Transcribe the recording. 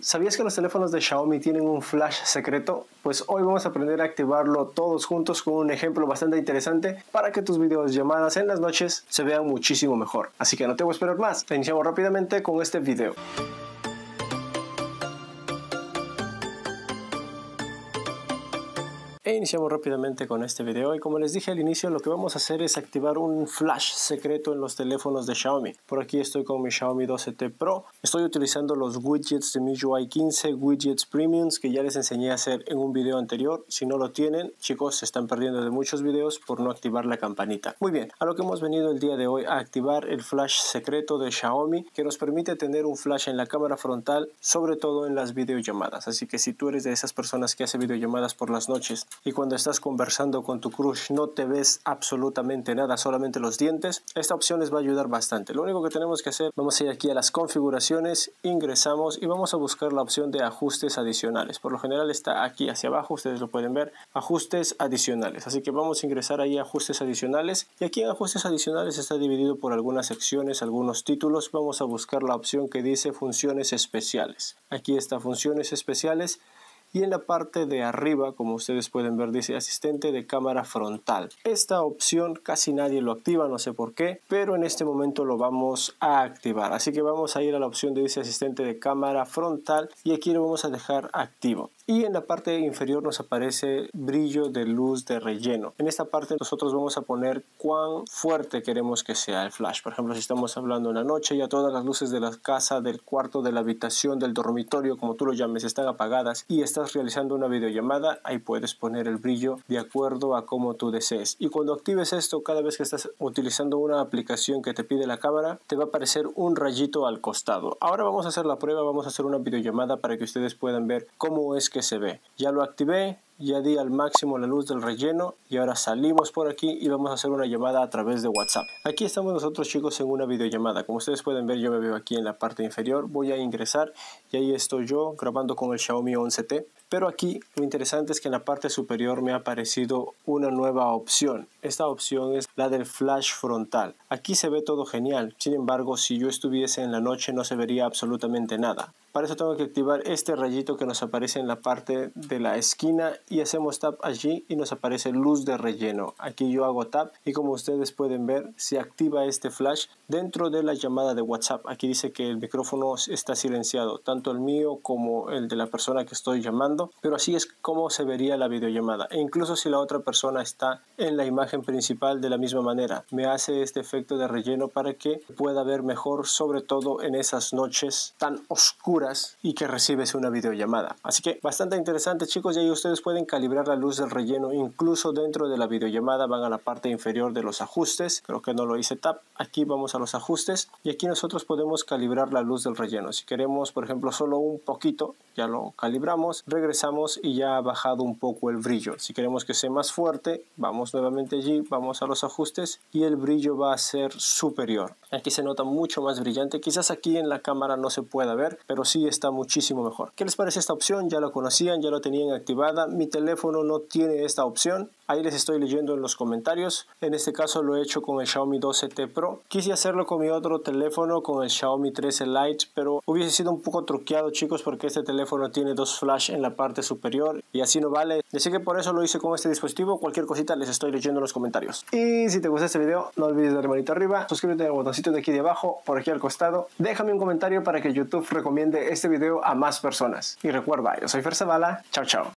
¿Sabías que los teléfonos de Xiaomi tienen un flash secreto? Pues hoy vamos a aprender a activarlo todos juntos con un ejemplo bastante interesante para que tus videos llamadas en las noches se vean muchísimo mejor. Así que no te voy a esperar más, iniciamos rápidamente con este video. Iniciamos rápidamente con este video y como les dije al inicio lo que vamos a hacer es activar un flash secreto en los teléfonos de Xiaomi. Por aquí estoy con mi Xiaomi 12T Pro. Estoy utilizando los widgets de MIUI 15 Widgets Premiums que ya les enseñé a hacer en un video anterior. Si no lo tienen, chicos, se están perdiendo de muchos videos por no activar la campanita. Muy bien, a lo que hemos venido el día de hoy a activar el flash secreto de Xiaomi que nos permite tener un flash en la cámara frontal, sobre todo en las videollamadas. Así que si tú eres de esas personas que hace videollamadas por las noches y cuando estás conversando con tu crush no te ves absolutamente nada, solamente los dientes, esta opción les va a ayudar bastante. Lo único que tenemos que hacer, vamos a ir aquí a las configuraciones, ingresamos y vamos a buscar la opción de ajustes adicionales. Por lo general está aquí hacia abajo, ustedes lo pueden ver, ajustes adicionales. Así que vamos a ingresar ahí a ajustes adicionales y aquí en ajustes adicionales está dividido por algunas secciones, algunos títulos. Vamos a buscar la opción que dice funciones especiales. Aquí está funciones especiales y en la parte de arriba, como ustedes pueden ver, dice asistente de cámara frontal. Esta opción casi nadie lo activa, no sé por qué, pero en este momento lo vamos a activar. Así que vamos a ir a la opción de dice asistente de cámara frontal y aquí lo vamos a dejar activo y en la parte inferior nos aparece brillo de luz de relleno. En esta parte nosotros vamos a poner cuán fuerte queremos que sea el flash. Por ejemplo, si estamos hablando en la noche ya todas las luces de la casa, del cuarto, de la habitación, del dormitorio, como tú lo llames, están apagadas y realizando una videollamada, ahí puedes poner el brillo de acuerdo a como tú desees. Y cuando actives esto, cada vez que estás utilizando una aplicación que te pide la cámara, te va a aparecer un rayito al costado. Ahora vamos a hacer la prueba, vamos a hacer una videollamada para que ustedes puedan ver cómo es que se ve. Ya lo activé, ya di al máximo la luz del relleno y ahora salimos por aquí y vamos a hacer una llamada a través de WhatsApp. Aquí estamos nosotros chicos en una videollamada. Como ustedes pueden ver yo me veo aquí en la parte inferior. Voy a ingresar y ahí estoy yo grabando con el Xiaomi 11T. Pero aquí lo interesante es que en la parte superior me ha aparecido una nueva opción. Esta opción es la del flash frontal. Aquí se ve todo genial. Sin embargo, si yo estuviese en la noche no se vería absolutamente nada. Para eso tengo que activar este rayito que nos aparece en la parte de la esquina y hacemos tap allí y nos aparece luz de relleno. Aquí yo hago tap y como ustedes pueden ver se activa este flash dentro de la llamada de WhatsApp. Aquí dice que el micrófono está silenciado, tanto el mío como el de la persona que estoy llamando, pero así es como se vería la videollamada. E incluso si la otra persona está en la imagen principal de la misma manera, me hace este efecto de relleno para que pueda ver mejor, sobre todo en esas noches tan oscuras y que recibes una videollamada. Así que bastante interesante chicos y ahí ustedes pueden calibrar la luz del relleno incluso dentro de la videollamada van a la parte inferior de los ajustes. Creo que no lo hice tap. Aquí vamos a los ajustes y aquí nosotros podemos calibrar la luz del relleno. Si queremos por ejemplo solo un poquito ya lo calibramos, y ya ha bajado un poco el brillo. Si queremos que sea más fuerte vamos nuevamente allí, vamos a los ajustes y el brillo va a ser superior. Aquí se nota mucho más brillante. Quizás aquí en la cámara no se pueda ver, pero sí está muchísimo mejor. ¿Qué les parece esta opción? Ya lo conocían, ya lo tenían activada. Mi teléfono no tiene esta opción. Ahí les estoy leyendo en los comentarios. En este caso lo he hecho con el Xiaomi 12T Pro. Quise hacerlo con mi otro teléfono, con el Xiaomi 13 Lite, pero hubiese sido un poco truqueado chicos porque este teléfono tiene dos flash en la parte superior y así no vale. Así que por eso lo hice con este dispositivo. Cualquier cosita les estoy leyendo en los comentarios. Y si te gustó este video, no olvides darle manito arriba, suscríbete al de aquí abajo, por aquí al costado. Déjame un comentario para que YouTube recomiende este video a más personas. Y recuerda, yo soy Fer Zavala. Chao, chao.